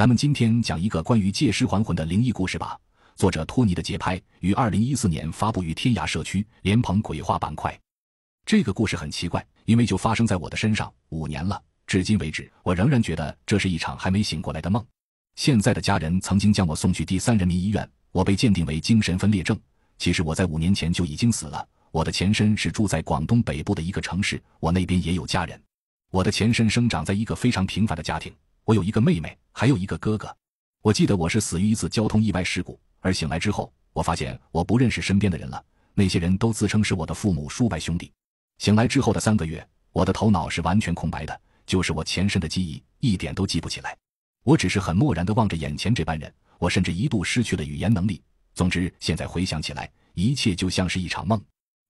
咱们今天讲一个关于借尸还魂的灵异故事吧。作者托尼的节拍于二零一四年发布于天涯社区莲蓬鬼话板块。这个故事很奇怪，因为就发生在我的身上五年了，至今为止，我仍然觉得这是一场还没醒过来的梦。现在的家人曾经将我送去第三人民医院，我被鉴定为精神分裂症。其实我在五年前就已经死了。我的前身是住在广东北部的一个城市，我那边也有家人。我的前身生长在一个非常平凡的家庭。我有一个妹妹，还有一个哥哥。我记得我是死于一次交通意外事故，而醒来之后，我发现我不认识身边的人了。那些人都自称是我的父母、叔伯、兄弟。醒来之后的三个月，我的头脑是完全空白的，就是我前身的记忆一点都记不起来。我只是很漠然地望着眼前这班人，我甚至一度失去了语言能力。总之，现在回想起来，一切就像是一场梦。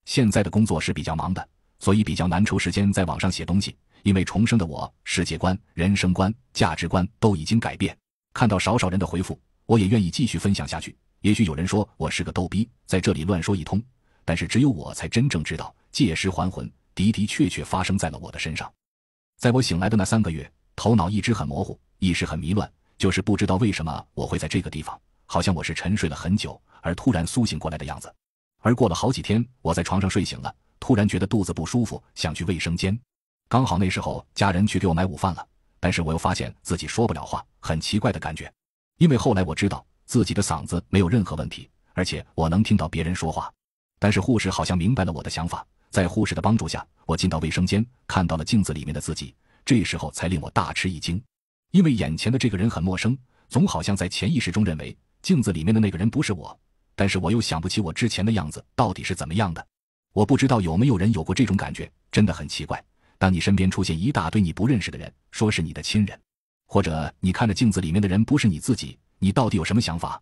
现在的工作是比较忙的，所以比较难抽时间在网上写东西。因为重生的我，世界观、人生观、价值观都已经改变。看到少少人的回复，我也愿意继续分享下去。也许有人说我是个逗逼，在这里乱说一通，但是只有我才真正知道，借尸还魂的的确确发生在了我的身上。在我醒来的那三个月，头脑一直很模糊，意识很迷乱，就是不知道为什么我会在这个地方，好像我是沉睡了很久而突然苏醒过来的样子。而过了好几天，我在床上睡醒了，突然觉得肚子不舒服，想去卫生间。刚好那时候家人去给我买午饭了，但是我又发现自己说不了话，很奇怪的感觉。因为后来我知道自己的嗓子没有任何问题，而且我能听到别人说话。但是护士好像明白了我的想法，在护士的帮助下，我进到卫生间，看到了镜子里面的自己。这时候才令我大吃一惊，因为眼前的这个人很陌生，总好像在潜意识中认为镜子里面的那个人不是我。但是我又想不起我之前的样子到底是怎么样的。我不知道有没有人有过这种感觉，真的很奇怪。当你身边出现一大堆你不认识的人，说是你的亲人，或者你看着镜子里面的人不是你自己，你到底有什么想法？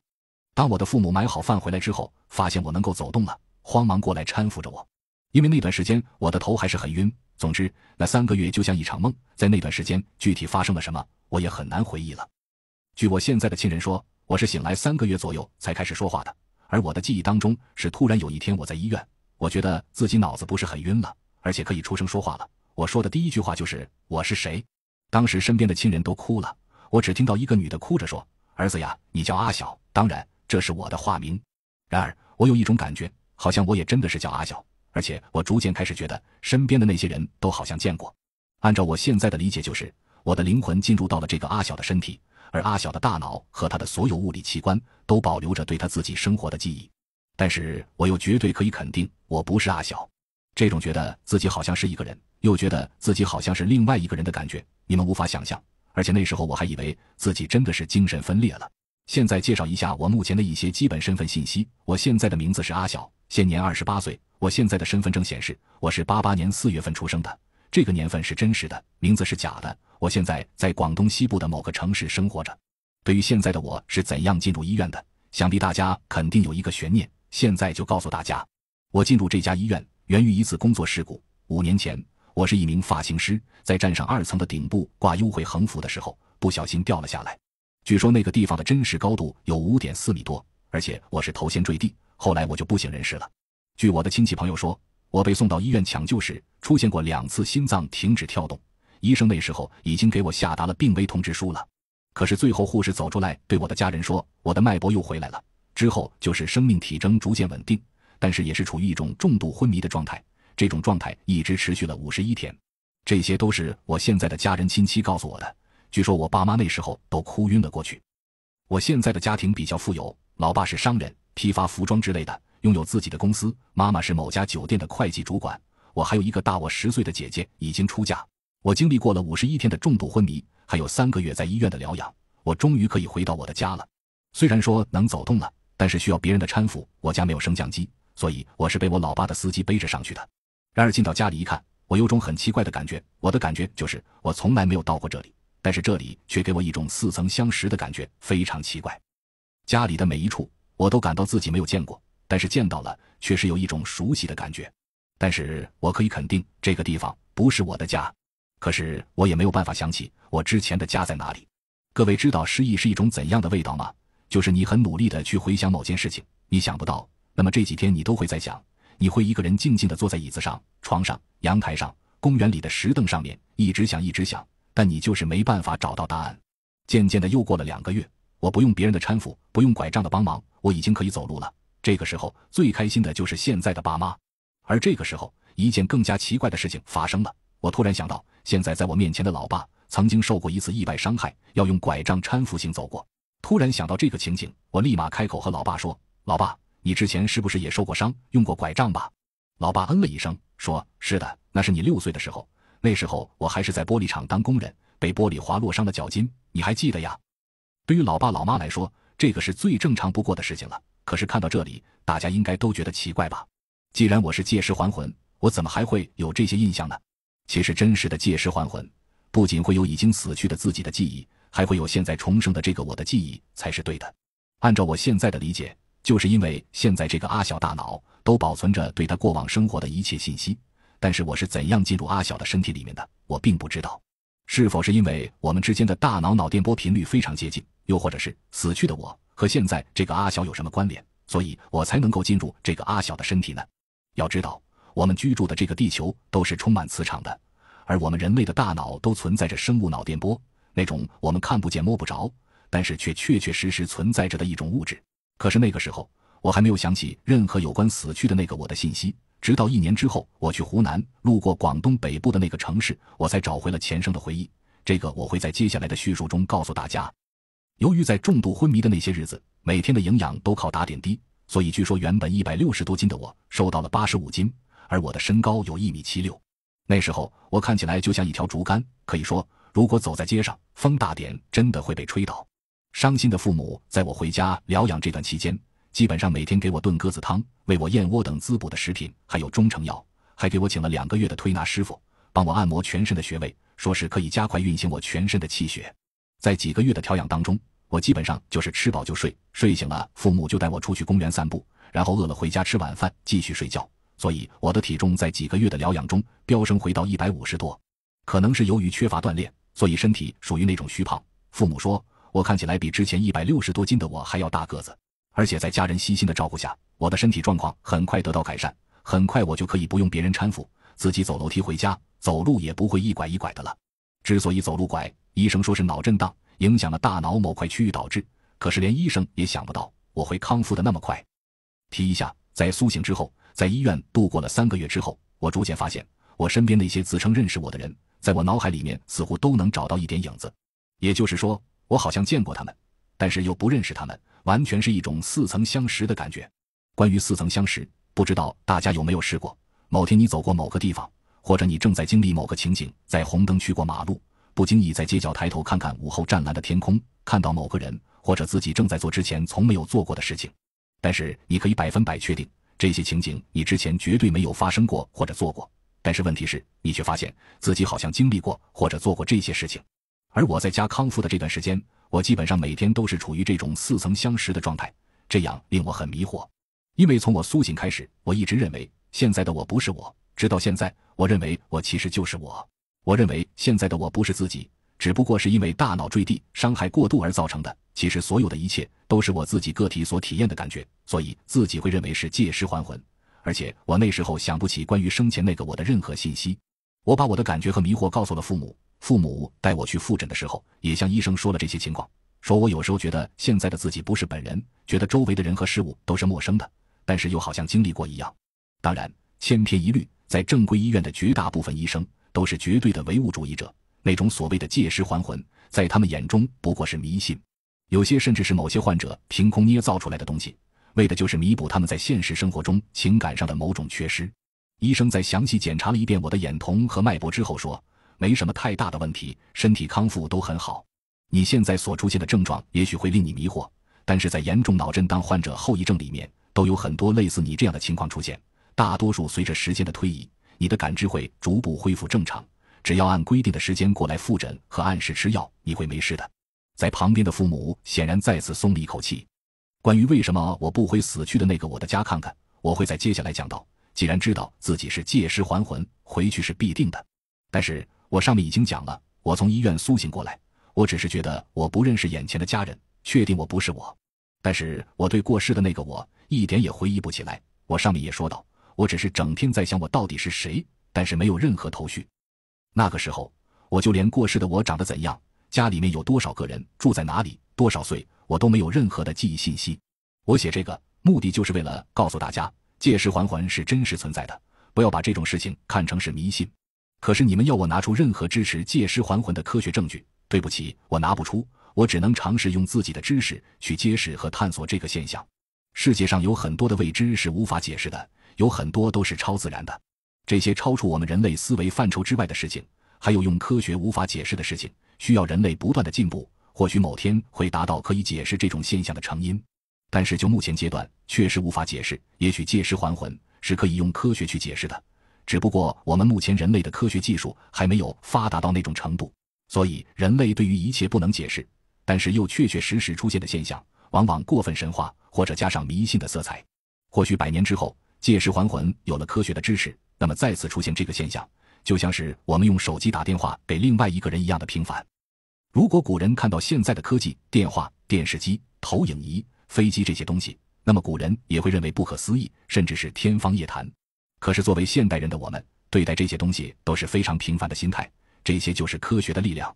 当我的父母买好饭回来之后，发现我能够走动了，慌忙过来搀扶着我，因为那段时间我的头还是很晕。总之，那三个月就像一场梦。在那段时间，具体发生了什么，我也很难回忆了。据我现在的亲人说，我是醒来三个月左右才开始说话的，而我的记忆当中是突然有一天我在医院，我觉得自己脑子不是很晕了，而且可以出声说话了。我说的第一句话就是我是谁，当时身边的亲人都哭了，我只听到一个女的哭着说：“儿子呀，你叫阿晓。”当然，这是我的化名。然而，我有一种感觉，好像我也真的是叫阿晓，而且我逐渐开始觉得身边的那些人都好像见过。按照我现在的理解，就是我的灵魂进入到了这个阿晓的身体，而阿晓的大脑和他的所有物理器官都保留着对他自己生活的记忆。但是我又绝对可以肯定，我不是阿晓。这种觉得自己好像是一个人，又觉得自己好像是另外一个人的感觉，你们无法想象。而且那时候我还以为自己真的是精神分裂了。现在介绍一下我目前的一些基本身份信息：我现在的名字是阿晓，现年二十八岁。我现在的身份证显示我是八八年四月份出生的，这个年份是真实的，名字是假的。我现在在广东西部的某个城市生活着。对于现在的我是怎样进入医院的，想必大家肯定有一个悬念。现在就告诉大家，我进入这家医院。源于一次工作事故。五年前，我是一名发型师，在站上二层的顶部挂优惠横幅的时候，不小心掉了下来。据说那个地方的真实高度有五点四米多，而且我是头先坠地，后来我就不省人事了。据我的亲戚朋友说，我被送到医院抢救时，出现过两次心脏停止跳动，医生那时候已经给我下达了病危通知书了。可是最后护士走出来对我的家人说，我的脉搏又回来了，之后就是生命体征逐渐稳定。但是也是处于一种重度昏迷的状态，这种状态一直持续了五十一天，这些都是我现在的家人亲戚告诉我的。据说我爸妈那时候都哭晕了过去。我现在的家庭比较富有，老爸是商人，批发服装之类的，拥有自己的公司；妈妈是某家酒店的会计主管。我还有一个大我十岁的姐姐，已经出嫁。我经历过了五十一天的重度昏迷，还有三个月在医院的疗养，我终于可以回到我的家了。虽然说能走动了，但是需要别人的搀扶。我家没有升降机。所以我是被我老爸的司机背着上去的。然而进到家里一看，我有种很奇怪的感觉。我的感觉就是我从来没有到过这里，但是这里却给我一种似曾相识的感觉，非常奇怪。家里的每一处我都感到自己没有见过，但是见到了却是有一种熟悉的感觉。但是我可以肯定这个地方不是我的家，可是我也没有办法想起我之前的家在哪里。各位知道失忆是一种怎样的味道吗？就是你很努力的去回想某件事情，你想不到。那么这几天你都会在想，你会一个人静静的坐在椅子上、床上、阳台上、公园里的石凳上面，一直想，一直想，但你就是没办法找到答案。渐渐的又过了两个月，我不用别人的搀扶，不用拐杖的帮忙，我已经可以走路了。这个时候最开心的就是现在的爸妈。而这个时候，一件更加奇怪的事情发生了。我突然想到，现在在我面前的老爸曾经受过一次意外伤害，要用拐杖搀扶行走过。突然想到这个情景，我立马开口和老爸说：“老爸，你之前是不是也受过伤，用过拐杖吧？”老爸嗯了一声，说：“是的，那是你六岁的时候，那时候我还是在玻璃厂当工人，被玻璃划落伤了脚筋，你还记得呀？”对于老爸老妈来说，这个是最正常不过的事情了。可是看到这里，大家应该都觉得奇怪吧？既然我是借尸还魂，我怎么还会有这些印象呢？其实，真实的借尸还魂，不仅会有已经死去的自己的记忆。还会有现在重生的这个我的记忆才是对的。按照我现在的理解，就是因为现在这个阿小大脑都保存着对他过往生活的一切信息。但是我是怎样进入阿小的身体里面的，我并不知道。是否是因为我们之间的大脑脑电波频率非常接近，又或者是死去的我和现在这个阿小有什么关联，所以我才能够进入这个阿小的身体呢？要知道，我们居住的这个地球都是充满磁场的，而我们人类的大脑都存在着生物脑电波。那种我们看不见摸不着，但是却确确实实存在着的一种物质。可是那个时候，我还没有想起任何有关死去的那个我的信息。直到一年之后，我去湖南，路过广东北部的那个城市，我才找回了前生的回忆。这个我会在接下来的叙述中告诉大家。由于在重度昏迷的那些日子，每天的营养都靠打点滴，所以据说原本一百六十多斤的我，瘦到了八十五斤，而我的身高有一米七六。那时候我看起来就像一条竹竿，可以说。如果走在街上，风大点，真的会被吹倒。伤心的父母在我回家疗养这段期间，基本上每天给我炖鸽子汤，喂我燕窝等滋补的食品，还有中成药，还给我请了两个月的推拿师傅，帮我按摩全身的穴位，说是可以加快运行我全身的气血。在几个月的调养当中，我基本上就是吃饱就睡，睡醒了父母就带我出去公园散步，然后饿了回家吃晚饭，继续睡觉。所以我的体重在几个月的疗养中飙升回到一百五十多，可能是由于缺乏锻炼。所以身体属于那种虚胖。父母说我看起来比之前一百六十多斤的我还要大个子，而且在家人悉心的照顾下，我的身体状况很快得到改善。很快我就可以不用别人搀扶，自己走楼梯回家，走路也不会一拐一拐的了。之所以走路拐，医生说是脑震荡影响了大脑某块区域导致。可是连医生也想不到我会康复的那么快。提一下，在苏醒之后，在医院度过了三个月之后，我逐渐发现我身边那些自称认识我的人。在我脑海里面，似乎都能找到一点影子，也就是说，我好像见过他们，但是又不认识他们，完全是一种似曾相识的感觉。关于似曾相识，不知道大家有没有试过？某天你走过某个地方，或者你正在经历某个情景，在红灯区过马路，不经意在街角抬头看看午后湛蓝的天空，看到某个人，或者自己正在做之前从没有做过的事情，但是你可以百分百确定，这些情景你之前绝对没有发生过或者做过。但是问题是，你却发现自己好像经历过或者做过这些事情，而我在家康复的这段时间，我基本上每天都是处于这种似曾相识的状态，这样令我很迷惑。因为从我苏醒开始，我一直认为现在的我不是我，直到现在，我认为我其实就是我。我认为现在的我不是自己，只不过是因为大脑坠地伤害过度而造成的。其实所有的一切都是我自己个体所体验的感觉，所以自己会认为是借尸还魂。而且我那时候想不起关于生前那个我的任何信息，我把我的感觉和迷惑告诉了父母。父母带我去复诊的时候，也向医生说了这些情况，说我有时候觉得现在的自己不是本人，觉得周围的人和事物都是陌生的，但是又好像经历过一样。当然，千篇一律，在正规医院的绝大部分医生都是绝对的唯物主义者，那种所谓的借尸还魂，在他们眼中不过是迷信，有些甚至是某些患者凭空捏造出来的东西。为的就是弥补他们在现实生活中情感上的某种缺失。医生在详细检查了一遍我的眼瞳和脉搏之后说，没什么太大的问题，身体康复都很好。你现在所出现的症状也许会令你迷惑，但是在严重脑震荡患者后遗症里面，都有很多类似你这样的情况出现。大多数随着时间的推移，你的感知会逐步恢复正常。只要按规定的时间过来复诊和按时吃药，你会没事的。在旁边的父母显然再次松了一口气。关于为什么我不回死去的那个我的家看看，我会在接下来讲到。既然知道自己是借尸还魂，回去是必定的。但是我上面已经讲了，我从医院苏醒过来，我只是觉得我不认识眼前的家人，确定我不是我。但是我对过世的那个我一点也回忆不起来。我上面也说到，我只是整天在想我到底是谁，但是没有任何头绪。那个时候，我就连过世的我长得怎样，家里面有多少个人，住在哪里，多少岁，我都没有任何的记忆信息。我写这个目的就是为了告诉大家，借尸还魂是真实存在的，不要把这种事情看成是迷信。可是你们要我拿出任何支持借尸还魂的科学证据，对不起，我拿不出。我只能尝试用自己的知识去揭示和探索这个现象。世界上有很多的未知是无法解释的，有很多都是超自然的。这些超出我们人类思维范畴之外的事情，还有用科学无法解释的事情，需要人类不断的进步。或许某天会达到可以解释这种现象的成因，但是就目前阶段确实无法解释。也许借尸还魂是可以用科学去解释的，只不过我们目前人类的科学技术还没有发达到那种程度，所以人类对于一切不能解释。但是又确确实实出现的现象，往往过分神话或者加上迷信的色彩。或许百年之后，借尸还魂有了科学的知识，那么再次出现这个现象，就像是我们用手机打电话给另外一个人一样的平凡。如果古人看到现在的科技，电话、电视机、投影仪、飞机这些东西，那么古人也会认为不可思议，甚至是天方夜谭。可是作为现代人的我们，对待这些东西都是非常平凡的心态。这些就是科学的力量。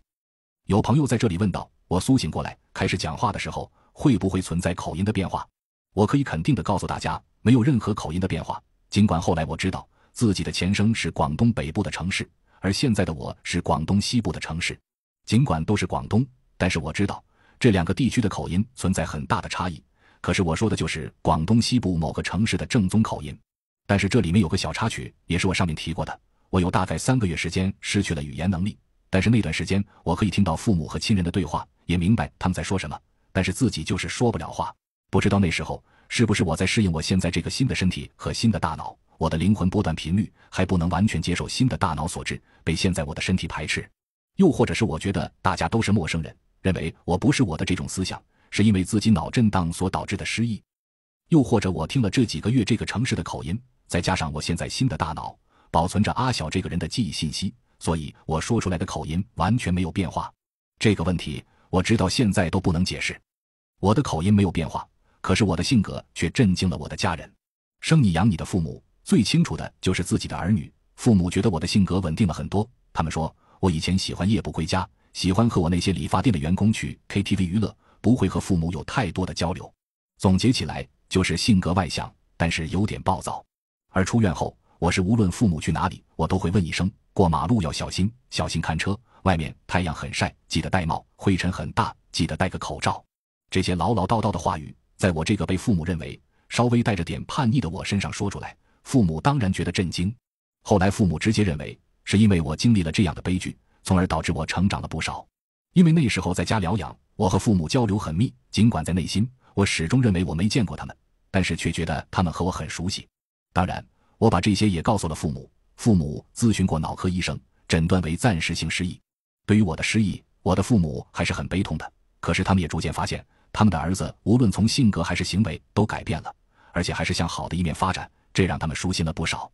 有朋友在这里问道。我苏醒过来，开始讲话的时候，会不会存在口音的变化？我可以肯定的告诉大家，没有任何口音的变化。尽管后来我知道自己的前生是广东北部的城市，而现在的我是广东西部的城市。尽管都是广东，但是我知道这两个地区的口音存在很大的差异。可是我说的就是广东西部某个城市的正宗口音。但是这里面有个小插曲，也是我上面提过的。我有大概三个月时间失去了语言能力，但是那段时间我可以听到父母和亲人的对话。也明白他们在说什么，但是自己就是说不了话。不知道那时候是不是我在适应我现在这个新的身体和新的大脑，我的灵魂波段频率还不能完全接受新的大脑所致，被现在我的身体排斥。又或者是我觉得大家都是陌生人，认为我不是我的这种思想，是因为自己脑震荡所导致的失忆。又或者我听了这几个月这个城市的口音，再加上我现在新的大脑保存着阿晓这个人的记忆信息，所以我说出来的口音完全没有变化。这个问题。我直到现在都不能解释，我的口音没有变化，可是我的性格却震惊了我的家人。生你养你的父母最清楚的就是自己的儿女，父母觉得我的性格稳定了很多。他们说我以前喜欢夜不归家，喜欢和我那些理发店的员工去 KTV 娱乐，不会和父母有太多的交流。总结起来就是性格外向，但是有点暴躁。而出院后，我是无论父母去哪里，我都会问一声：过马路要小心，小心看车。外面太阳很晒，记得戴帽；灰尘很大，记得戴个口罩。这些唠唠叨叨的话语，在我这个被父母认为稍微带着点叛逆的我身上说出来，父母当然觉得震惊。后来父母直接认为是因为我经历了这样的悲剧，从而导致我成长了不少。因为那时候在家疗养，我和父母交流很密，尽管在内心我始终认为我没见过他们，但是却觉得他们和我很熟悉。当然，我把这些也告诉了父母。父母咨询过脑科医生，诊断为暂时性失忆。对于我的失忆，我的父母还是很悲痛的。可是他们也逐渐发现，他们的儿子无论从性格还是行为都改变了，而且还是向好的一面发展，这让他们舒心了不少。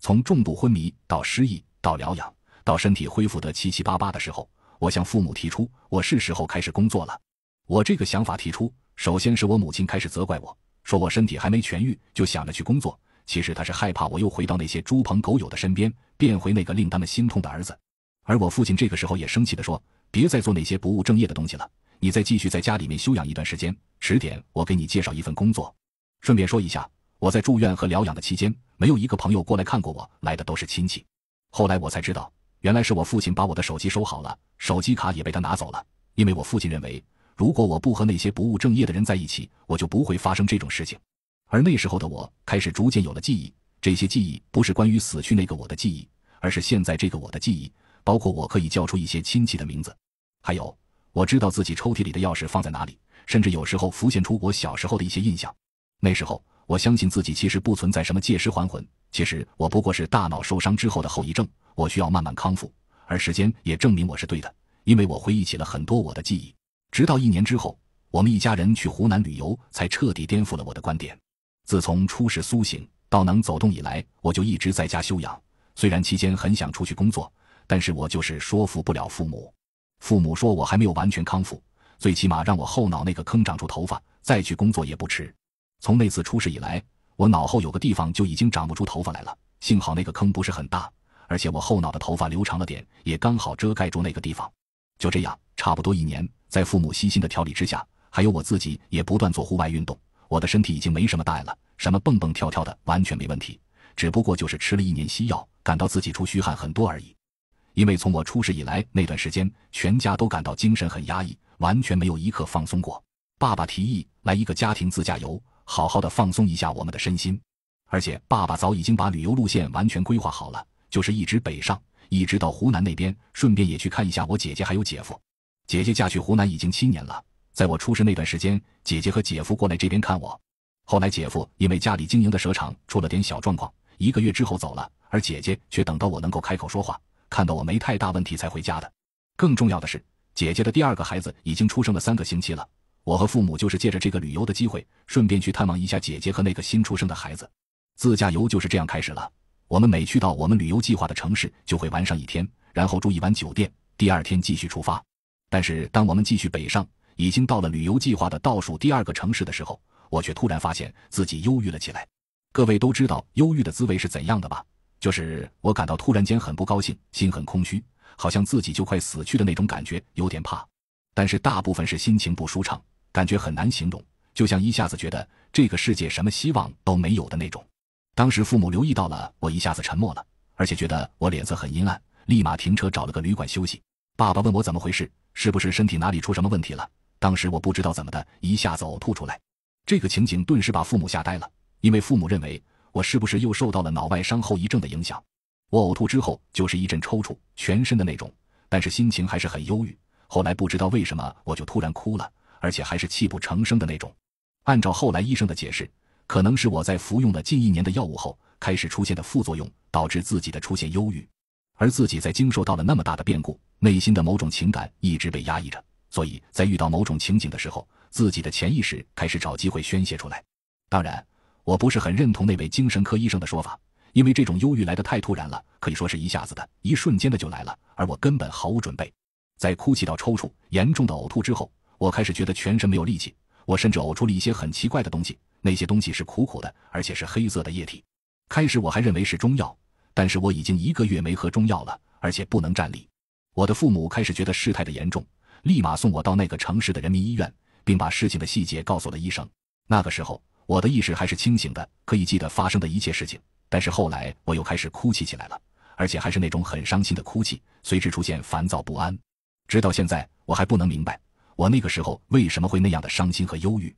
从重度昏迷到失忆，到疗养，到身体恢复得七七八八的时候，我向父母提出，我是时候开始工作了。我这个想法提出，首先是我母亲开始责怪我，说我身体还没痊愈就想着去工作。其实他是害怕我又回到那些猪朋狗友的身边，变回那个令他们心痛的儿子。而我父亲这个时候也生气地说：“别再做那些不务正业的东西了，你再继续在家里面休养一段时间，迟点我给你介绍一份工作。”顺便说一下，我在住院和疗养的期间，没有一个朋友过来看过我，来的都是亲戚。后来我才知道，原来是我父亲把我的手机收好了，手机卡也被他拿走了。因为我父亲认为，如果我不和那些不务正业的人在一起，我就不会发生这种事情。而那时候的我开始逐渐有了记忆，这些记忆不是关于死去那个我的记忆，而是现在这个我的记忆。包括我可以叫出一些亲戚的名字，还有我知道自己抽屉里的钥匙放在哪里，甚至有时候浮现出我小时候的一些印象。那时候我相信自己其实不存在什么借尸还魂，其实我不过是大脑受伤之后的后遗症，我需要慢慢康复。而时间也证明我是对的，因为我回忆起了很多我的记忆。直到一年之后，我们一家人去湖南旅游，才彻底颠覆了我的观点。自从初时苏醒到能走动以来，我就一直在家休养，虽然期间很想出去工作。但是我就是说服不了父母，父母说我还没有完全康复，最起码让我后脑那个坑长出头发，再去工作也不迟。从那次出事以来，我脑后有个地方就已经长不出头发来了，幸好那个坑不是很大，而且我后脑的头发留长了点，也刚好遮盖住那个地方。就这样，差不多一年，在父母悉心的调理之下，还有我自己也不断做户外运动，我的身体已经没什么大碍了，什么蹦蹦跳跳的完全没问题。只不过就是吃了一年西药，感到自己出虚汗很多而已。因为从我出事以来那段时间，全家都感到精神很压抑，完全没有一刻放松过。爸爸提议来一个家庭自驾游，好好的放松一下我们的身心。而且爸爸早已经把旅游路线完全规划好了，就是一直北上，一直到湖南那边，顺便也去看一下我姐姐还有姐夫。姐姐嫁去湖南已经七年了，在我出事那段时间，姐姐和姐夫过来这边看我。后来姐夫因为家里经营的蛇场出了点小状况，一个月之后走了，而姐姐却等到我能够开口说话，看到我没太大问题才回家的。更重要的是，姐姐的第二个孩子已经出生了三个星期了。我和父母就是借着这个旅游的机会，顺便去探望一下姐姐和那个新出生的孩子。自驾游就是这样开始了。我们每去到我们旅游计划的城市，就会玩上一天，然后住一晚酒店，第二天继续出发。但是，当我们继续北上，已经到了旅游计划的倒数第二个城市的时候，我却突然发现自己忧郁了起来。各位都知道忧郁的滋味是怎样的吧？就是我感到突然间很不高兴，心很空虚，好像自己就快死去的那种感觉，有点怕。但是大部分是心情不舒畅，感觉很难形容，就像一下子觉得这个世界什么希望都没有的那种。当时父母留意到了我一下子沉默了，而且觉得我脸色很阴暗，立马停车找了个旅馆休息。爸爸问我怎么回事，是不是身体哪里出什么问题了？当时我不知道怎么的，一下子呕吐出来。这个情景顿时把父母吓呆了，因为父母认为我是不是又受到了脑外伤后遗症的影响。我呕吐之后就是一阵抽搐，全身的那种，但是心情还是很忧郁。后来不知道为什么我就突然哭了，而且还是泣不成声的那种。按照后来医生的解释。可能是我在服用了近一年的药物后开始出现的副作用，导致自己的出现忧郁，而自己在经受到了那么大的变故，内心的某种情感一直被压抑着，所以在遇到某种情景的时候，自己的潜意识开始找机会宣泄出来。当然，我不是很认同那位精神科医生的说法，因为这种忧郁来得太突然了，可以说是一下子的一瞬间的就来了，而我根本毫无准备。在哭泣到抽搐、严重的呕吐之后，我开始觉得全身没有力气，我甚至呕出了一些很奇怪的东西。那些东西是苦苦的，而且是黑色的液体。开始我还认为是中药，但是我已经一个月没喝中药了，而且不能站立。我的父母开始觉得事态的严重，立马送我到那个城市的人民医院，并把事情的细节告诉了医生。那个时候我的意识还是清醒的，可以记得发生的一切事情。但是后来我又开始哭泣起来了，而且还是那种很伤心的哭泣，随之出现烦躁不安。直到现在，我还不能明白我那个时候为什么会那样的伤心和忧郁。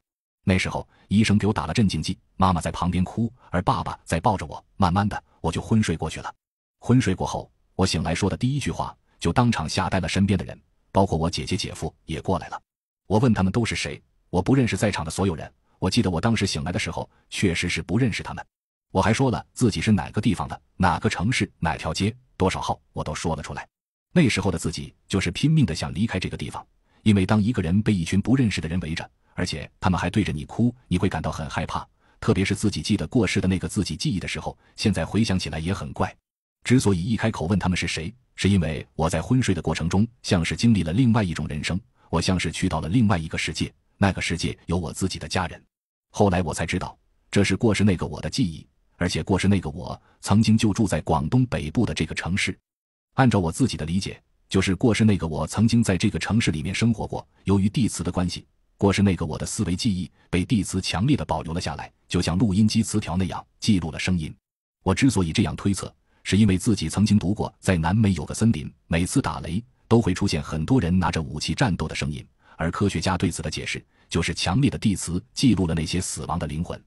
那时候，医生给我打了镇静剂，妈妈在旁边哭，而爸爸在抱着我。慢慢的，我就昏睡过去了。昏睡过后，我醒来说的第一句话，就当场吓呆了身边的人，包括我姐姐、姐夫也过来了。我问他们都是谁，我不认识在场的所有人。我记得我当时醒来的时候，确实是不认识他们。我还说了自己是哪个地方的，哪个城市，哪条街，多少号，我都说了出来。那时候的自己就是拼命的想离开这个地方，因为当一个人被一群不认识的人围着。而且他们还对着你哭，你会感到很害怕。特别是自己记得过世的那个自己记忆的时候，现在回想起来也很怪。之所以一开口问他们是谁，是因为我在昏睡的过程中，像是经历了另外一种人生，我像是去到了另外一个世界，那个世界有我自己的家人。后来我才知道，这是过世那个我的记忆，而且过世那个我曾经就住在广东北部的这个城市。按照我自己的理解，就是过世那个我曾经在这个城市里面生活过。由于地磁的关系。过是那个我的思维记忆被地磁强烈的保留了下来，就像录音机磁条那样记录了声音。我之所以这样推测，是因为自己曾经读过，在南美有个森林，每次打雷都会出现很多人拿着武器战斗的声音。而科学家对此的解释就是强烈的地磁记录了那些死亡的灵魂。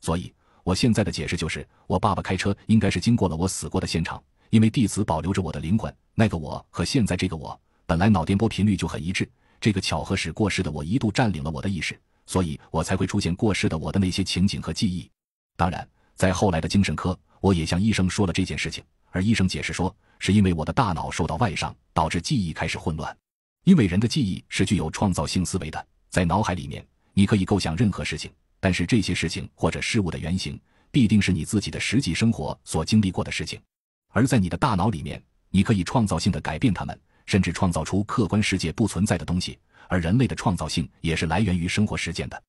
所以，我现在的解释就是，我爸爸开车应该是经过了我死过的现场，因为地磁保留着我的灵魂。那个我和现在这个我本来脑电波频率就很一致。这个巧合使过世的我一度占领了我的意识，所以我才会出现过世的我的那些情景和记忆。当然，在后来的精神科，我也向医生说了这件事情，而医生解释说，是因为我的大脑受到外伤，导致记忆开始混乱。因为人的记忆是具有创造性思维的，在脑海里面，你可以构想任何事情，但是这些事情或者事物的原型，必定是你自己的实际生活所经历过的事情。而在你的大脑里面，你可以创造性的改变它们。甚至创造出客观世界不存在的东西，而人类的创造性也是来源于生活实践的。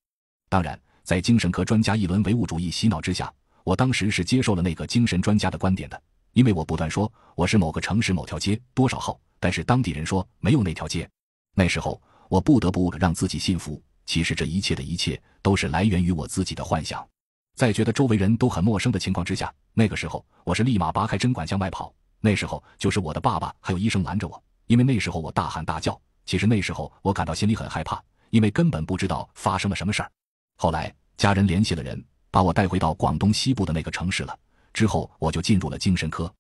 当然，在精神科专家一轮唯物主义洗脑之下，我当时是接受了那个精神专家的观点的，因为我不断说我是某个城市某条街多少号，但是当地人说没有那条街。那时候我不得不让自己信服，其实这一切的一切都是来源于我自己的幻想。在觉得周围人都很陌生的情况之下，那个时候我是立马拔开针管向外跑。那时候就是我的爸爸还有医生拦着我，因为那时候我大喊大叫。其实那时候我感到心里很害怕，因为根本不知道发生了什么事儿。后来家人联系了人，把我带回到广东西部的那个城市了。之后我就进入了精神科。